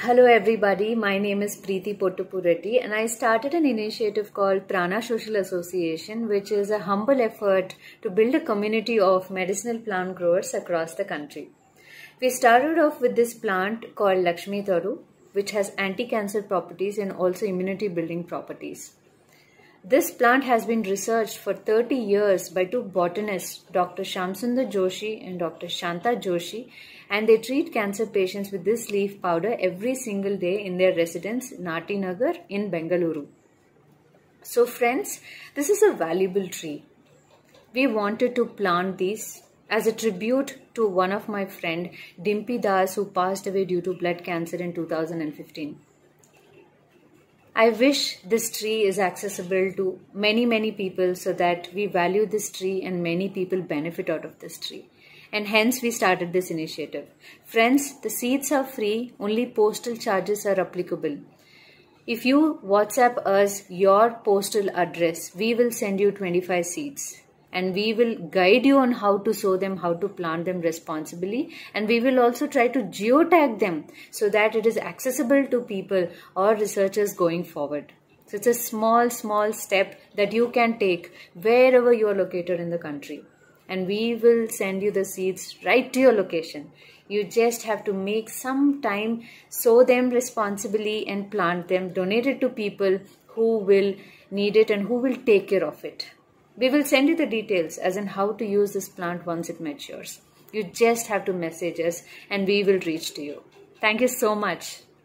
Hello everybody, my name is Preeti Pottupuretti and I started an initiative called Prana Social Association which is a humble effort to build a community of medicinal plant growers across the country. We started off with this plant called Lakshmi Taru which has anti-cancer properties and also immunity building properties. This plant has been researched for 30 years by two botanists, Dr. Shamsundar Joshi and Dr. Shanta Joshi, and they treat cancer patients with this leaf powder every single day in their residence, Nati Nagar in Bengaluru. So friends, this is a valuable tree. We wanted to plant these as a tribute to one of my friend, Dimpy Das, who passed away due to blood cancer in 2015. I wish this tree is accessible to many, many people so that we value this tree and many people benefit out of this tree. And hence we started this initiative. Friends, the seeds are free, only postal charges are applicable. If you WhatsApp us your postal address, we will send you 25 seeds and we will guide you on how to sow them, how to plant them responsibly and we will also try to geotag them so that it is accessible to people or researchers going forward. So it's a small, small step that you can take wherever you are located in the country and we will send you the seeds right to your location. You just have to make some time, sow them responsibly and plant them, donate it to people who will need it and who will take care of it. We will send you the details as in how to use this plant once it matures. You just have to message us and we will reach to you. Thank you so much.